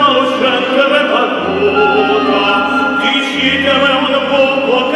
conoscente venuta, diciteme un poco